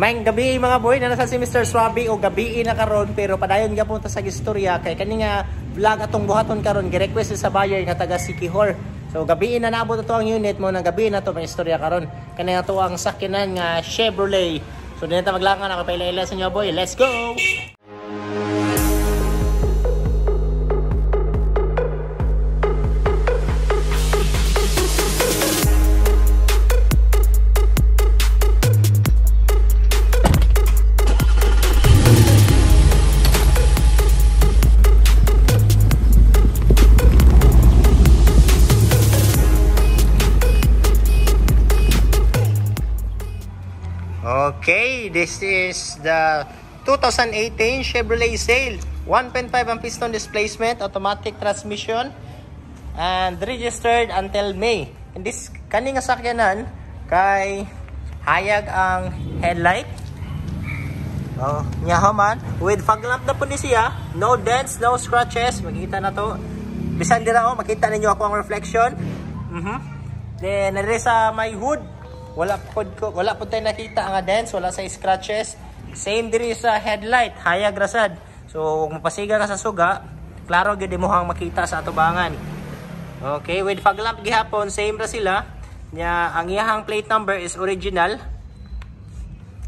May gabi mga boy na nasa si Mr. Swaby o gabi na karon pero padayon nga punta sa istorya kay kani nga vlog atong buhaton karon gi-request sa buyer nga taga Sikihor. So gabi na naabot to ang unit mo nang gabi na to may istorya karon. Kani nga to ang sakyanan nga Chevrolet. So dinita maglangan ako pa ila sa inyo boy. Let's go. Okay, this is the 2018 Chevrolet Sail. 1.5 ang piston displacement, automatic transmission, and registered until May. And this kani nga sakyanan kay hayag ang headlight. Oh, nya man with fog lamp na po ni siya. No dents, no scratches. Makita na to. Bisan dira oh, makita ninyo ako ang reflection. Mhm. Mm Then nare sa my hood, wala pod ko wala pod tay nakita nga dents wala sa scratches. Same diri sa headlight hayag rasad so kung mapasiga ka sa suga klaro gyud mo makita sa atubangan okay with fog lamp gihapon same ra sila. Nya ang iyahang plate number is original.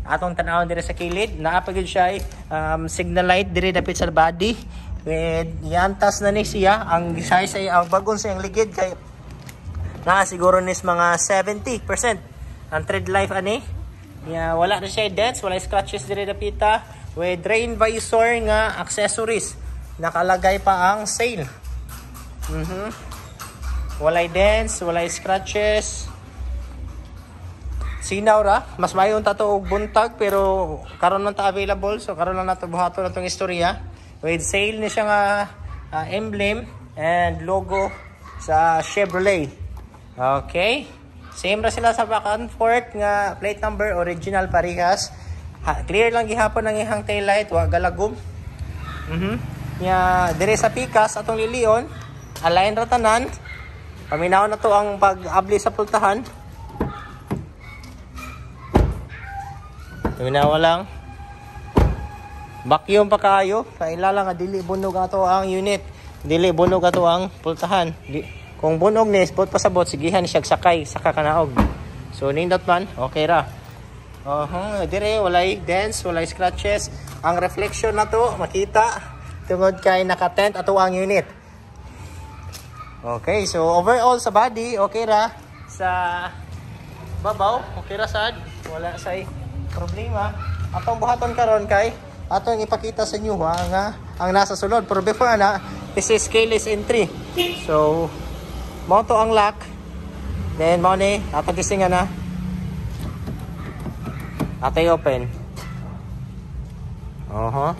Atong tan-awon diri sa kilid naa pa gyud siya um, signal light diri dapit sa body. With yantas na ni siya ang size ay ang bagon sa iyang ligid kay na siguro nis mga 70% ang tread life ani. Yeah, wala na siya dents wala scratches dire dapita with rain visor nga accessories. Nakalagay pa ang sail mm walay dents walay scratches. Sinaw ra. Mas mayon ta og buntag pero karon man ta available so karon lang nato buhaton natong istorya. With sail ni siya nga uh, emblem and logo sa Chevrolet. Okay Same ra sila sa back and forth nga plate number original parehas. Ha, clear lang gihapon ang ihang tail light wa galagom. Mhm. Mm Nya dire sa pikas atong lilion, align ra tanan. Paminaw na to ang pag-abli sa pultahan. Paminaw lang. Vacuum pa kaayo, kailala nga dili bunog ato ang unit. Dili bunog ato ang pultahan. Di, kung bunog ni spot pa sa bot, sigihan siya sakay sa kakanaog. So nindot man, okay ra. Uh -huh. dire walay dents, walay scratches. Ang reflection na to makita tungod kay naka-tent ato ang unit. Okay, so overall sa body, okay ra. Sa babaw, okay ra sad. Wala say problema. Atong buhaton karon kay atong ipakita sa inyo ha, nga ang nasa sulod. Pero before na, this is keyless entry. So, mo to ang lock. Then mo ni atagising na. Atay open. Oho.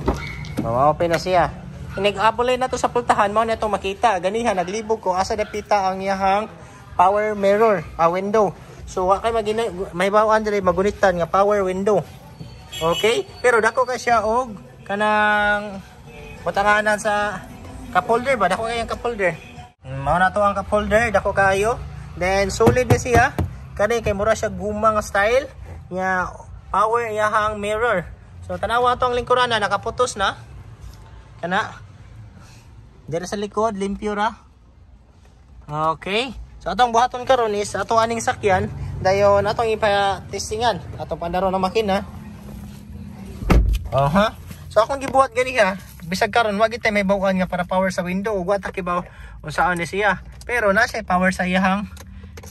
Uh open na siya. Inig-abulay na to sa pultahan mo na makita. Ganihan naglibog ko. Asa dapita ang iyahang power mirror a uh, window. So wa may bawaan diri magunitan nga power window. Okay? Pero dako ka siya og kanang butanganan sa cup holder ba? Dako kay ang cup holder mao na to ang cup holder dako kayo. Then solid na siya. Kani kay mura siya guma nga style nya power iyahang mirror. So tanawa to ang lingkuran na nakaputos na. Kana. Dira sa likod limpyo ra. Okay. So atong buhaton karon is atong aning sakyan. Dayon atong ipa-testingan. Atong pandaro na makina. Aha. Uh -huh. So akong gibuhat gani ha bisag karon wa gid may bawaan nga para power sa window. Ug ta kibaw unsaon ni siya. Pero na power sa iyahang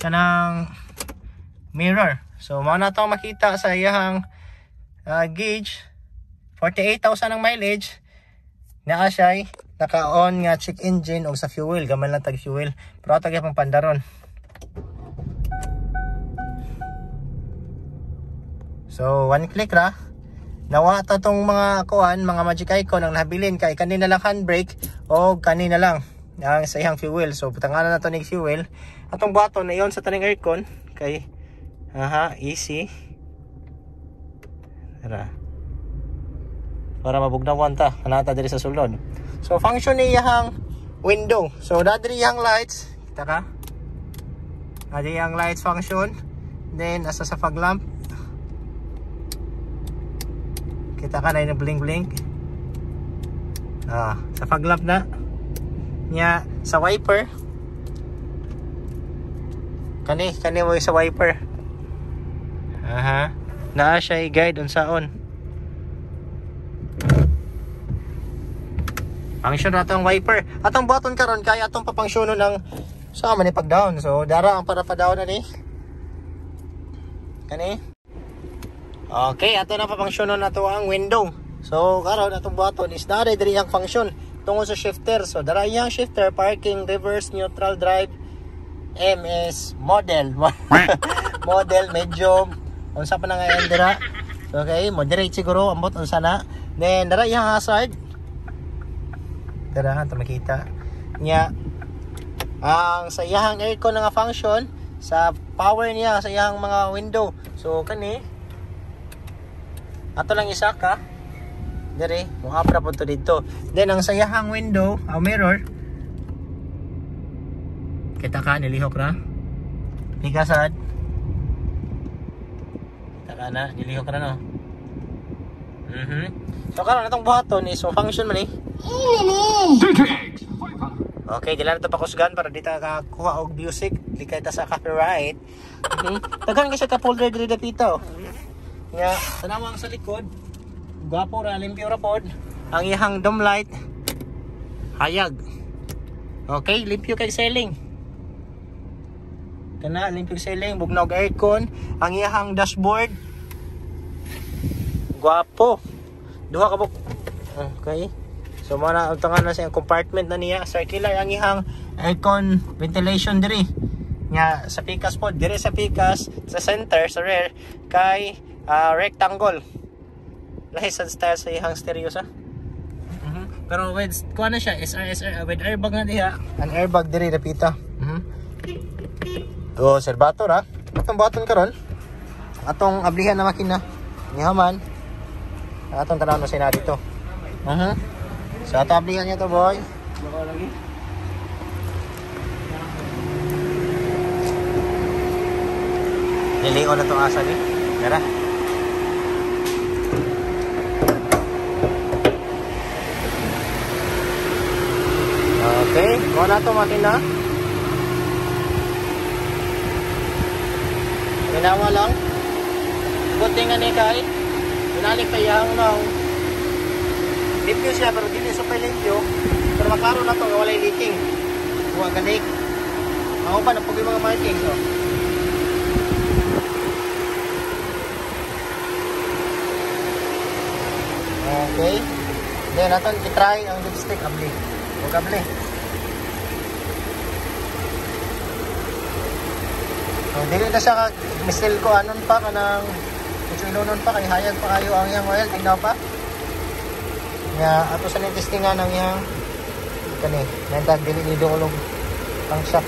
kanang mirror. So mao na to makita sa iyahang uh, gauge. 48,000 ang mileage. Naa siya naka-on nga check engine og sa fuel. Gamay lang tag fuel. Pero tag pang pandaron. So one click ra nawa ta tong mga kuan mga magic icon ang nabilin kay kanina lang handbrake o kanina lang ang sa iyang fuel. So putanganan na to ning fuel. Atong button na iyon sa taning aircon kay aha easy. Tara. para mabugnawan ta kanata diri sa sulod. So function ni iyang window. So dadri iyang lights. Kita ka? Adi ang lights function. Then asa sa fog lamp Kita ka na yung blink blink. Ah, sa paglap na. Nya sa wiper. Kani, kani mo sa wiper. Aha. Naa siya i-guide unsaon. Function na itong wiper. Atong button karon kaya atong papangsyono ng sa man ni pag down. So dara ang para pa down na ni. Kani. Okay, ato na papangsyono na to ang window. So karon atong button is dara diri ang function tungod sa shifter. So dara iyang shifter parking, reverse, neutral drive, MS model. model medium. Unsa pa na nga yan dira? Okay, moderate siguro ambot unsa na. Then dara iyang hazard dara ta makita nya ang sa iyang aircon nga function sa power niya sa iyang mga window so kani ato lang isa ka dire mo apra po to dito then ang sa iyang window ang mirror kita ka nilihok na Pigasad kita ka na nilihok na no mm so karon atong buhaton is so function man eh Okay, dila na ito pakusgan para dito kakuha og music. Likay ta sa copyright. Okay. Daghan kasi ka folder diri dapito. Nga, tanawang sa likod. Gwapo ra limpyo ra pod. Ang ihang dome light hayag. Okay, limpyo kay ceiling. Kana limpyo ceiling, bugnaw aircon, ang ihang dashboard. Gwapo. Duha ka buk. Okay. So muna utangan na sa compartment na niya circular ang ihang aircon ventilation diri. Nga sa pikas po diri sa pikas sa center sa rear kay uh, rectangle. Sa style sa ihang stereo sa. Uh -huh. Pero with kuha na siya SR with airbag na diha. An airbag diri repita. Mhm. Uh -huh. Oh, serbator ha. Atong button karon. Atong ablihan na makina. Nihaman. Atong tanaw na sina dito. Mhm. Uh -huh. Sa tablihan niya to boy. Lilingon na itong asa ni. Tara. Okay, kuha na ito makina. Ginawa lang. Buti nga ni Kai. Binalik pa yung no. Limpyo siya pero dili sa limpyo. Pero maklaro na to wala leaking. Huwa ganik. Ako pa na mga markings oh. Okay. Then naton i-try ang lipstick abli. Huwag abli. So, dili na siya ka misil ko anon pa kanang Kuchuinunon pa kay hayag pa kayo ang yang oil tingnan pa. Nga ato sa ning testingan ang yang kani nantag dili ni dulog ang shop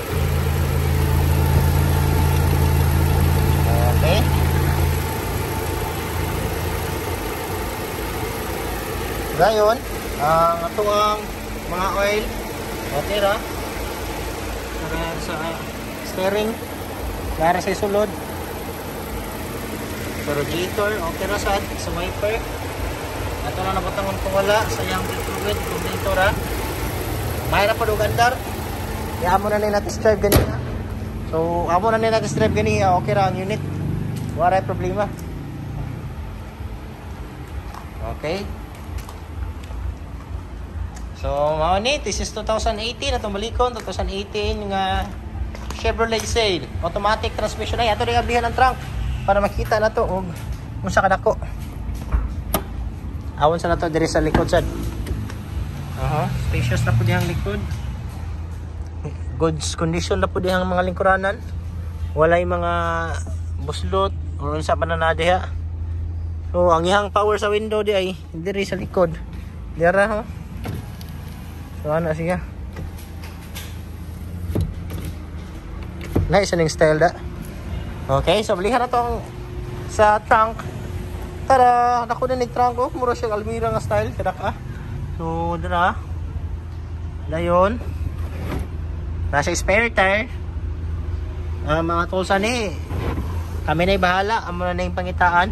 okay. Gayon ang ato ang mga oil. Otira para sa steering para sa sulod pero radiator okay ra sad. Sa wiper ato na nabutangon kung wala. Sa yang fluid combinator ha. Mayra pa do gandar. Ya amo na ni natin drive ganina. So amo na ni natin drive ganina. Okay ra ang unit. Wala problema. Okay. So mao ni this is 2018 atong balikon. 2018 nga Chevrolet Sail automatic transmission ay ato rin ablihan ang trunk. Para makita na to og kung sa kadako awon sa na to diri sa likod sad uh -huh. spacious na po dihang likod. Goods condition na po dihang mga lingkuranan. Walay mga buslot or unsa pa na na diha so ang ihang power sa window di ay diri sa likod. Dira ha? So ana siya nice ning style da Okay, so balihan na tong sa trunk. Tara, nako na ni trunk oh, mura siya Almira nga style, kada ka. So, dira. Dayon. Nasa spare tire. Uh, mga tools ani. Kami na bahala, amo na yung pangitaan.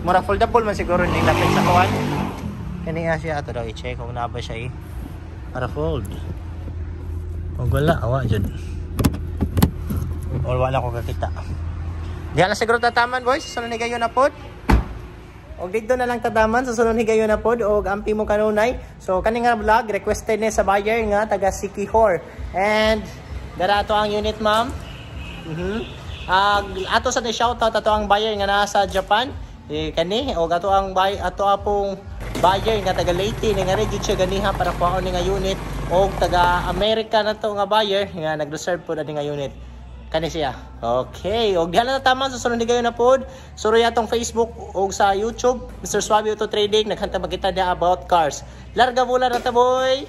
Mura foldable man siguro ni lapit sa kuwan. Kani nga siya ato daw i-check kung na ba siya eh. Para fold. Kung wala, awa dyan. Or wala ko kakita. Di na siguro tataman boys. Sunod ni gayon na pod. Og dito na lang tataman sa sunod ni gayon na pod og ampi mo kanunay. So kani nga vlog requested ni sa buyer nga taga Sikihor. And dara ang unit ma'am. Mhm. Ah, ato sa ni shoutout ato ang buyer nga nasa Japan. Eh, kani og ato ang buy ato apong buyer nga taga Leyte nga ready siya ganiha para kuhaon ni nga unit og taga America na to nga buyer nga nag-reserve po na ni nga unit. Kani siya. Okay. Og diha na tama sa sunod gayon na pod. Suro atong Facebook og sa YouTube, Mr. Suave Auto Trading naghanta magkita niya about cars. Larga mula na ta boy.